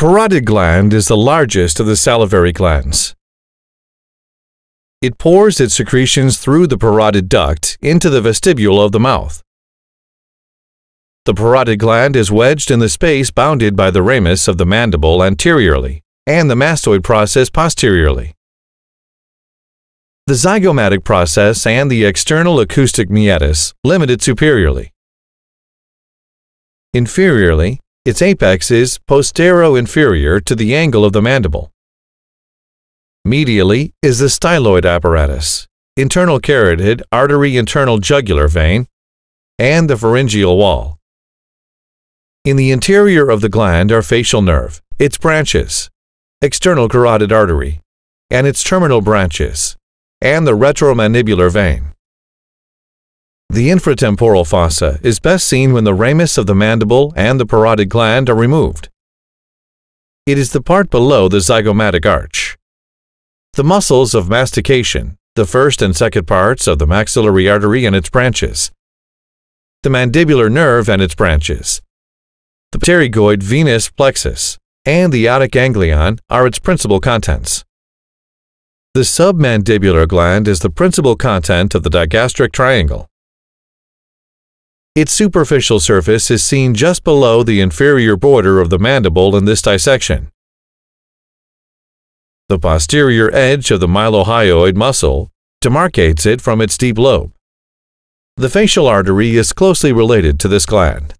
parotid gland is the largest of the salivary glands. It pours its secretions through the parotid duct into the vestibule of the mouth. The parotid gland is wedged in the space bounded by the ramus of the mandible anteriorly and the mastoid process posteriorly. The zygomatic process and the external acoustic meatus limit it superiorly. Inferiorly, its apex is postero-inferior to the angle of the mandible. Medially is the styloid apparatus, internal carotid artery internal jugular vein, and the pharyngeal wall. In the interior of the gland are facial nerve, its branches, external carotid artery, and its terminal branches, and the retromandibular vein. The infratemporal fossa is best seen when the ramus of the mandible and the parotid gland are removed. It is the part below the zygomatic arch. The muscles of mastication, the first and second parts of the maxillary artery and its branches, the mandibular nerve and its branches, the pterygoid venous plexus, and the otic ganglion are its principal contents. The submandibular gland is the principal content of the digastric triangle. Its superficial surface is seen just below the inferior border of the mandible in this dissection. The posterior edge of the mylohyoid muscle demarcates it from its deep lobe. The facial artery is closely related to this gland.